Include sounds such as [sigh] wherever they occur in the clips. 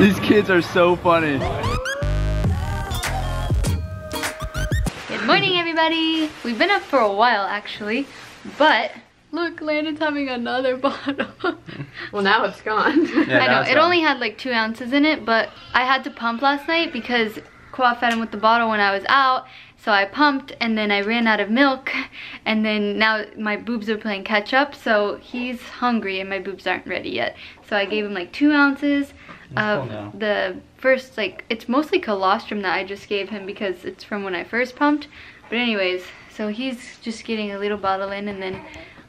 These kids are so funny. Good morning, everybody. We've been up for a while, actually, but look, Landon's having another [laughs] bottle. Well, now it's gone. [laughs] Yeah, I know, it gone. only had like two ounces in it, but I had to pump last night because Khoa fed him with the bottle when I was out. So I pumped and then I ran out of milk [laughs] and then now my boobs are playing catch up. So he's hungry and my boobs aren't ready yet. So I gave him like two ounces of now. the first, like, it's mostly colostrum that I just gave him because it's from when I first pumped. But anyways, so he's just getting a little bottle in and then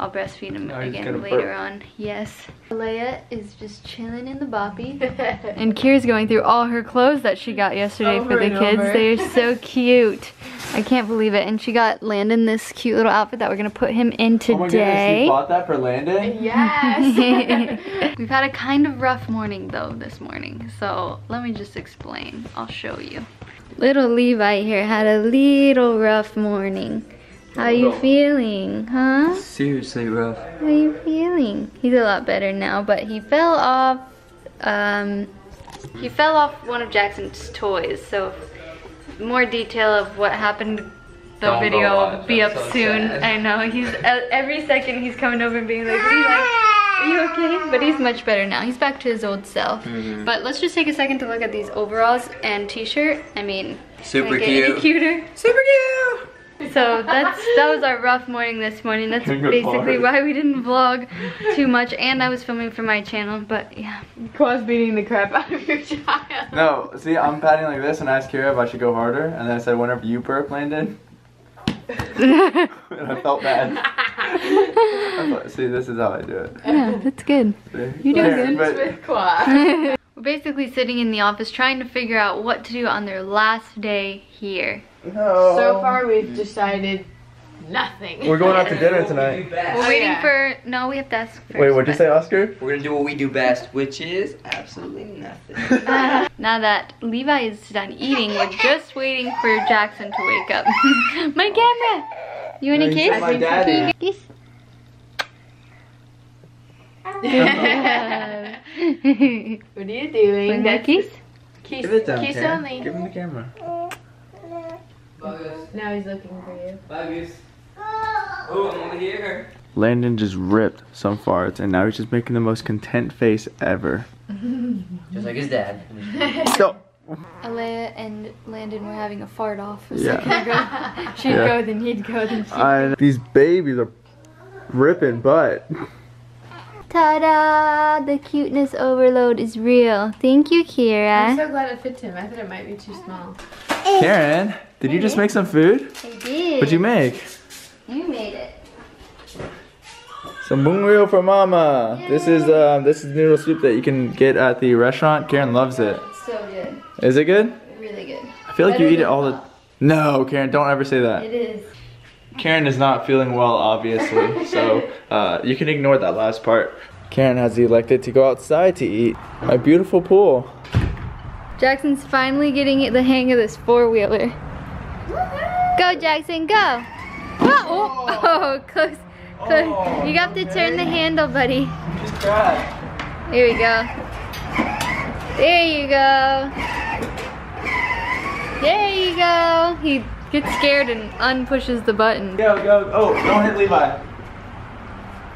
I'll breastfeed him Now he's again later burp. on. Yes. Leia is just chilling in the boppy. [laughs] and Kyra's going through all her clothes that she got yesterday Over for the kids. over. They're so [laughs] cute. I can't believe it. And she got Landon this cute little outfit that we're gonna put him in Oh my goodness, you today. bought that for Landon? yes. [laughs] We've had a kind of rough morning though this morning. So let me just explain. I'll show you. Little Levi here had a little rough morning. How are you feeling, huh? Seriously rough. How are you feeling? He's a lot better now, but he fell off, um, he fell off one of Jackson's toys, so more detail of what happened, the Don't video will be I'm up so soon. sad. I know, he's, every second he's coming over and being like, are you okay? But he's much better now. He's back to his old self. Mm-hmm. But let's just take a second to look at these overalls and t-shirt. I mean, Super get any cute. cuter? Super cute! So that's that was our rough morning this morning. That's Good basically lord. why we didn't vlog too much. And I was filming for my channel, but yeah. Khoa's beating the crap out of your child. No, see, I'm patting like this and I asked Kyra if I should go harder, and then I said, whenever you burp, Landon. [laughs] and I felt bad. I thought- see, this is how I do it. Yeah, that's good. See? You do There, good. but- with Khoa. [laughs] We're basically sitting in the office trying to figure out what to do on their last day here. No. So far, we've decided nothing. We're going out to [laughs] dinner tonight. We're Oh, waiting yeah. for no, we have to ask first. Wait, what'd you say, Oscar? We're gonna do what we do best, which is absolutely nothing. [laughs] Now that Levi is done eating, we're just waiting for Jackson to wake up. [laughs] my camera. You want a He's kiss? my daddy. Kiss? [laughs] What are you doing? Want a kiss? Kiss, Give it down, kiss Keren. only. Give him the camera. Now he's looking for you. Oh, I'm over here. Landon just ripped some farts, and now he's just making the most content face ever. [laughs] Just like his dad. So, [laughs] Alea and Landon were having a fart off a Yeah. second ago. She'd Yeah. go, then he'd go, then she'd I, these babies are ripping butt. Ta-da! The cuteness overload is real. Thank you, Kyra. I'm so glad it fits him. I thought it might be too small. Keren, did you just make some food? I did. What'd you make? You made it. Some bún riêu for mama. This is um, this is noodle soup that you can get at the restaurant. Keren loves it. It's so good. Is it good? Really good. I feel like you eat it all the. No, Keren, don't ever say that. It is. Keren is not feeling well, obviously, so uh, you can ignore that last part. Keren has elected to go outside to eat. My beautiful pool. Jackson's finally getting the hang of this four-wheeler. Go, Jackson, go! Whoa! Oh, oh, [laughs] close, close. You have to turn the handle, buddy. Here we go. There you go. There you go. He gets scared and unpushes the button. Go, go. Oh, don't hit Levi.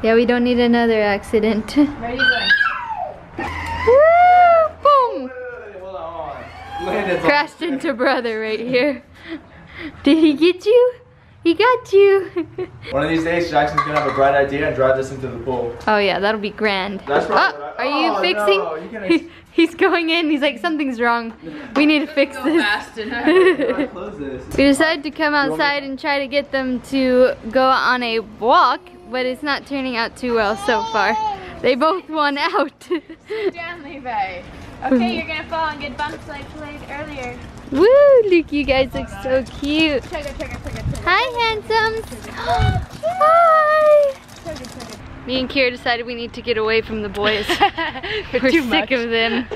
Yeah, we don't need another accident. [laughs] Where are you going? Woo! Boom! Hold on. Landon's on- Crashed into brother right here. [laughs] Did he get you? He got you. [laughs] One of these days, Jackson's gonna have a bright idea and drive this into the pool. oh yeah, that'll be grand. That's probably Oh, what I- are you Oh, fixing? no, you can- He- he's going in. He's like, something's wrong. We need to fix Go this. fast enough. [laughs] Close this. We decided to come outside and try to get them to go on a walk, but it's not turning out too well so far. They both won out. Sit down, Levi. Okay, you're gonna fall and get bumped like played earlier. Woo! Look, you guys look so cute. Hi, handsome. [gasps] Hi. Me and Kyra decided we need to get away from the boys. [laughs] We're too sick much. of them.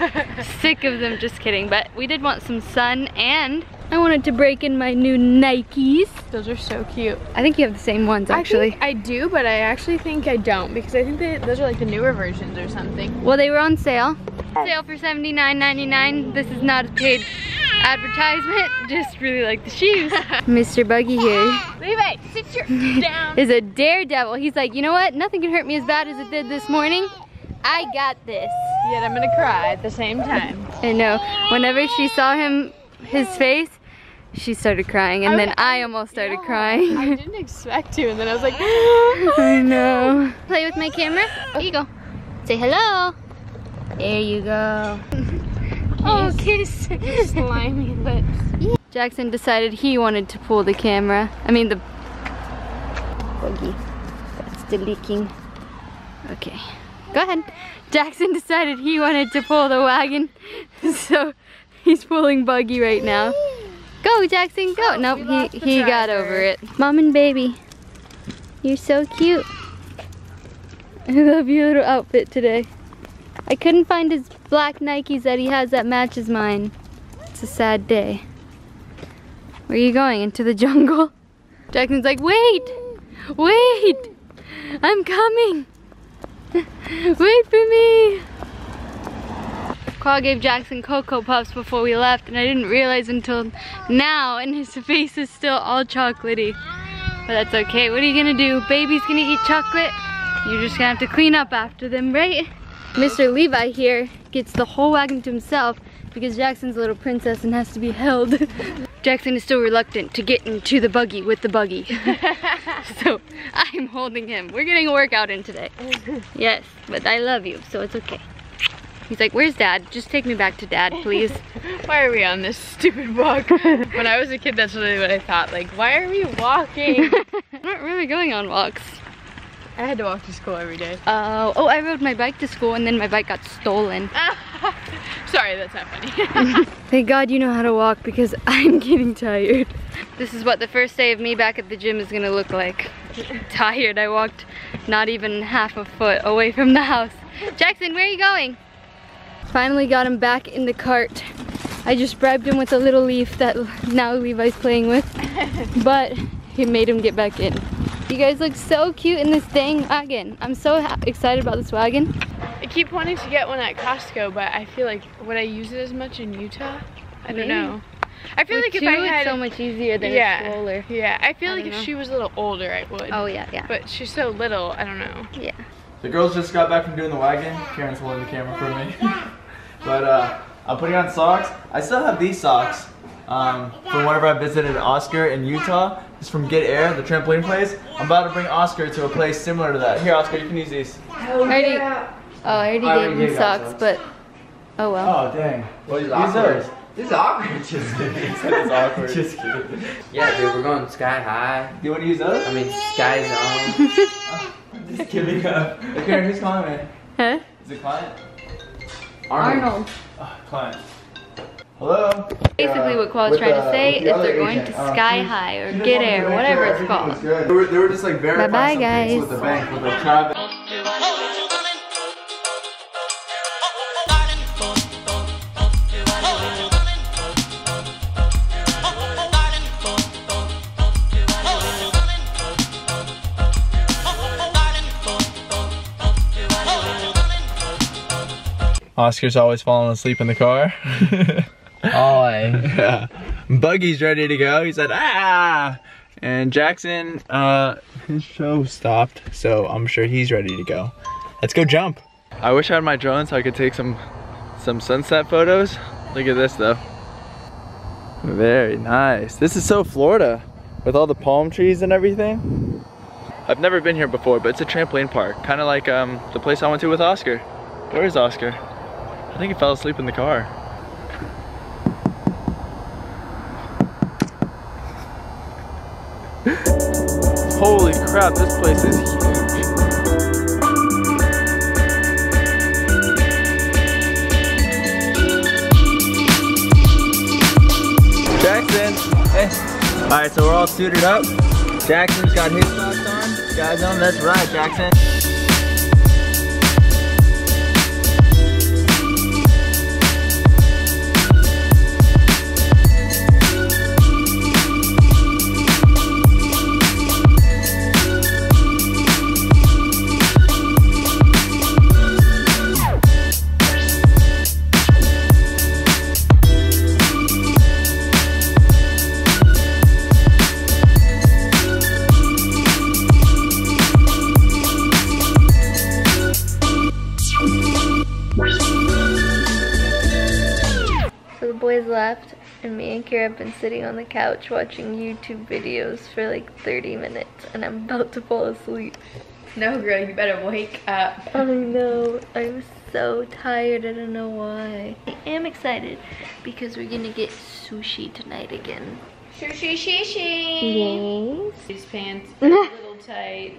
[laughs] sick of them, just kidding. But we did want some sun and I wanted to break in my new Nikes. Those are so cute. I think you have the same ones actually. I, I do, but I actually think I don't because I think that those are like the newer versions or something. Well, they were on sale Sale for $79.99. This is not a paid advertisement. [laughs] Just really like the shoes. [laughs] Mr. Buggy here [gasps] Levi, sit your [laughs] down. is a daredevil. He's like, you know what? Nothing can hurt me as bad as it did this morning. I got this. Yet I'm gonna cry at the same time. I know. Whenever she saw him, his face, she started crying, and then I almost started I crying. I didn't expect to, and then I was like, [gasps] I know. Play with my camera. Here you go. Say hello. There you go. Oh, kiss. [laughs] slimy lips. Jackson decided he wanted to pull the camera. I mean the buggy. That's the leaking. Okay. Go ahead. Jackson decided he wanted to pull the wagon. [laughs] So he's pulling buggy right now. Go Jackson, go. nope, he, he got over it. Mom and baby. You're so cute. [laughs] I love your little outfit today. I couldn't find his black Nikes that he has that matches mine. It's a sad day. Where are you going? Into the jungle? [laughs] Jackson's like, wait! Wait! I'm coming! [laughs] wait for me! Carl gave Jackson Cocoa Puffs before we left and I didn't realize until now and his face is still all chocolatey. But that's okay. What are you gonna do? Baby's gonna eat chocolate? You're just gonna have to clean up after them, right? Mr. Levi here gets the whole wagon to himself because Jackson's a little princess and has to be held. [laughs] Jackson is still reluctant to get into the buggy with the buggy. [laughs] so I'm holding him. We're getting a workout in today. Yes, but I love you, so it's okay. He's like, where's dad? Just take me back to dad, please. [laughs] Why are we on this stupid walk? when I was a kid, that's really what I thought. Like, why are we walking? I'm not really going on walks. I had to walk to school every day. Uh, oh, I rode my bike to school and then my bike got stolen. [laughs] Sorry, that's not funny. [laughs] Thank God you know how to walk because [laughs] I'm getting tired. This is what the first day of me back at the gym is gonna look like. tired, I walked not even half a foot away from the house. Jackson, where are you going? Finally got him back in the cart. I just bribed him with a little leaf that now Levi's playing with, but he made him get back in. You guys look so cute in this dang wagon. I'm so excited about this wagon. I keep wanting to get one at Costco, but I feel like would I use it as much in Utah? I don't know. I feel With like if two, I it's had so much easier than a yeah, stroller. yeah, I feel I like if know. she was a little older, I would. Oh yeah, yeah. But she's so little, I don't know. yeah. The girls just got back from doing the wagon. Keren's holding the camera for me. [laughs] but uh, I'm putting on socks. I still have these socks um, from whenever I visited Oscar in Utah. It's from Get Air, the trampoline place. I'm about to bring Oscar to a place similar to that. Here, Oscar, you can use these. I already, oh, I already I gave gave him you socks, socks. but oh well. Oh, dang. What is Use awkward? those. This is awkward. [laughs] Just kidding. [laughs] It's awkward. Just kidding. Yeah, dude, we're going sky high. You want to use those? I mean, sky zone. [laughs] Just kidding. Uh, hey, Keren, who's calling me? Huh? Is it client? Arnold. Oh, client. Hello? Basically what Khoa's With, trying to uh, say the is they're going agent. to Uh, Sky she- High or Get Air, whatever sure it's called. was good. They were, they were just like verifying Bye-bye, guys. with the bank, with like Travis. Oscar's always falling asleep in the car. [laughs] Always. [laughs] yeah. Buggy's ready to go. He said, ah! And Jackson, uh, his show stopped, so I'm sure he's ready to go. Let's go jump. I wish I had my drone so I could take some some sunset photos. Look at this though. Very nice. This is so Florida with all the palm trees and everything. I've never been here before, but it's a trampoline park. Kind of like um, the place I went to with Oscar. Where is Oscar? I think he fell asleep in the car. Holy crap, this place is huge. Jackson, hey. All right, so we're all suited up. Jackson's got his socks on. Guys on, that's right, Jackson. And me and Kyra have been sitting on the couch watching YouTube videos for like 30 minutes and I'm about to fall asleep. No, girl, you better wake up. I know. I'm so tired. I don't know why. I am excited because we're gonna get sushi tonight again. Sushi, shishi. Yes. These pants are a little tight,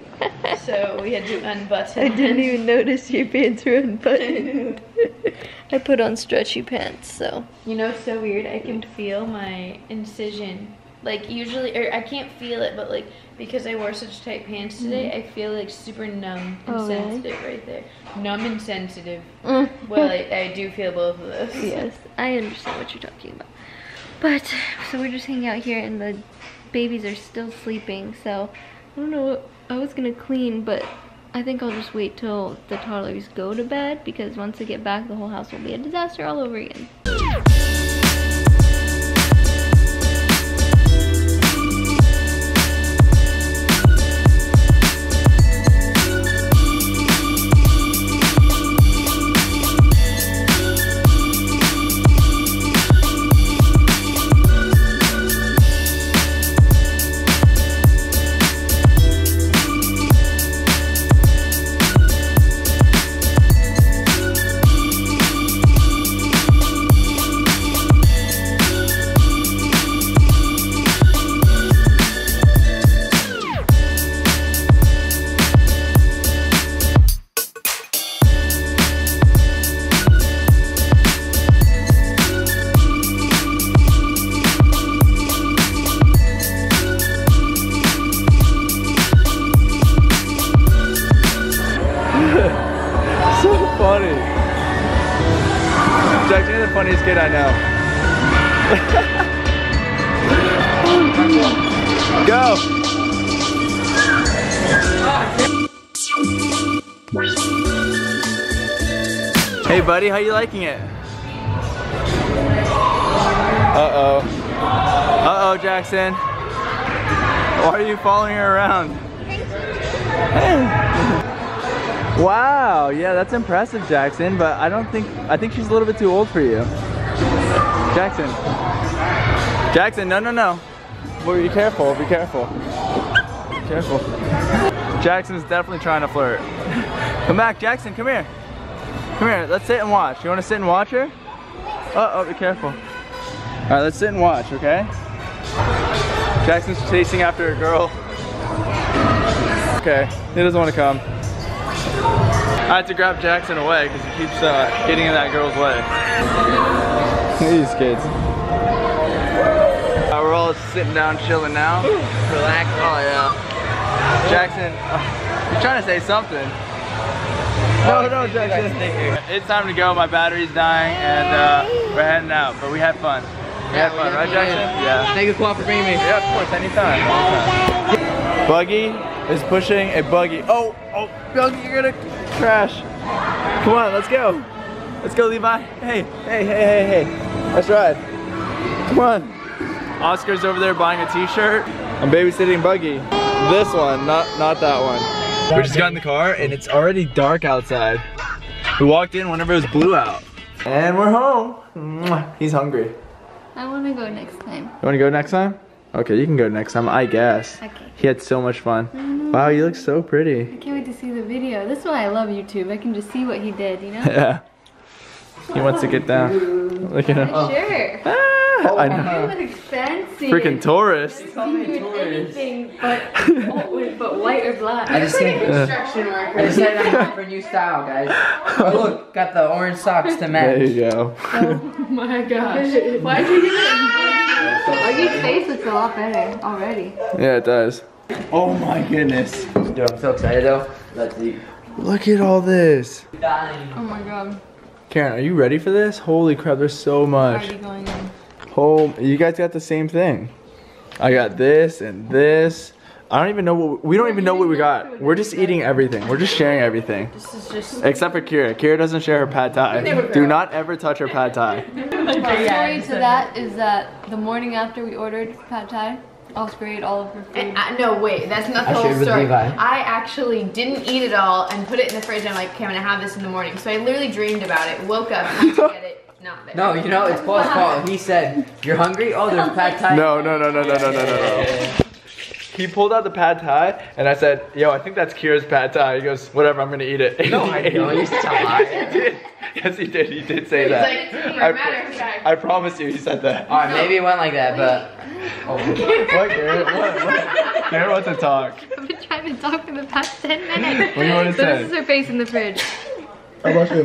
so we had to unbutton. I didn't even notice your pants were unbuttoned. [laughs] I put on stretchy pants, so. You know, it's so weird. I can feel my incision. Like usually, or I can't feel it, but like because I wore such tight pants today, mm-hmm. I feel like super numb and. Oh, sensitive right there. Numb and sensitive. Mm. Well, I, I do feel both of those. yes, I understand what you're talking about. But, so we're just hanging out here and the babies are still sleeping, so don't know what I was gonna clean, but I think I'll just wait till the toddlers go to bed because once they get back, the whole house will be a disaster all over again. Hey buddy, how you liking it? Uh-oh. Uh-oh, Jackson. Why are you following her around? [laughs] Wow, yeah, that's impressive, Jackson, but I don't think, I think she's a little bit too old for you. Jackson. Jackson, no, no, no. Well, be careful, be careful. Be careful. Jackson's definitely trying to flirt. [laughs] Come back, Jackson, come here. Come here, let's sit and watch. You wanna sit and watch her? Uh oh, be careful. All right, let's sit and watch, okay? Jackson's chasing after a girl. Okay, he doesn't want to come. I had to grab Jackson away because he keeps uh, getting in that girl's way. These kids. Uh, we're all sitting down chilling now. Relax. Oh yeah. Jackson, uh, you're trying to say something. [laughs] No, no, Jackson. It's time to go. My battery's dying, and uh, we're heading out. But we had fun. We had fun, right, Jackson? Yeah. Thank you, Quad, for bringing me. Yeah, of course, anytime. anytime. Buggy is pushing a buggy. Oh, oh, Buggy, you're gonna crash. Come on, let's go. Let's go, Levi. Hey, hey, hey, hey, hey. Let's ride. Come on. Oscar's over there buying a t-shirt. I'm babysitting Buggy. This one, not not that one. We just got in the car and it's already dark outside. We walked in whenever it was blue out. And we're home. He's hungry. I want to go next time. You wanna go next time? Okay, you can go next time, I guess. Okay. He had so much fun. Wow, you look so pretty. I can't wait to see the video. This is why I love YouTube. I can just see what he did, you know? [laughs] Yeah. He wants to get down. [laughs] Look at him. Sure. Ah, Oh, I know. You look fancy. Freaking tourist. anything but, but white or black. I just think Construction worker. I decided I'm going for a new style, guys. Oh [laughs] look, got the orange socks to There match. you go. Oh my gosh. Why'd you do that? Buggy's face looks a lot better already. Yeah, it does. Oh my goodness. Dude, I'm so excited though. Let's eat. Look at all this. Oh my god. Keren, are you ready for this? Holy crap, there's so much. Already going in. Oh, you guys got the same thing. I got this and this. I don't even know what, we don't even know what we got. We're just eating everything. We're just sharing everything. This is just. Except for Kyra. Kyra doesn't share her pad thai. Do not ever touch her pad thai. The story to that is that the morning after we ordered pad thai, Oscar ate all of her food. And, uh, no, wait, that's not the I whole story. Levi. I actually didn't eat it all and put it in the fridge. I'm like, okay, I'm gonna have this in the morning. So I literally dreamed about it, woke up, had to get it, not there. No, you know, it's Paul's [laughs] fault. He said, You're hungry? Oh, there's pad thai. No, no, no, no, no, no, no, no, no. He pulled out the pad thai, and I said, "Yo, I think that's Kyra's pad thai." He goes, "Whatever, I'm gonna eat it." No, [laughs] I don't. You're such. He did. Yes, he did. He did say He's that. like, "Hmm, I, matter of. I promise you, he said that. Alright, maybe it went like that, but. Oh. [laughs] What, Garrett? What? What? Garrett wants to talk. I've been trying to talk for the past 10 minutes. What do you wanna so say? this is her face in the fridge. How about you?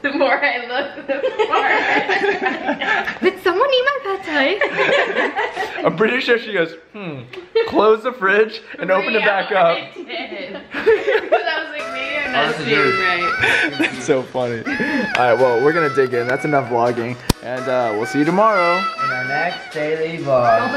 [laughs] The more I look, the more I Did someone eat my pad thai? I'm pretty sure she goes, hmm. Close the fridge and open it back up. I did. [laughs] Because I was like, maybe I'm not this is seeing yours. right. That's [laughs] so funny. All right, well, we're gonna dig in. That's enough vlogging, and uh, we'll see you tomorrow. In our next daily vlog.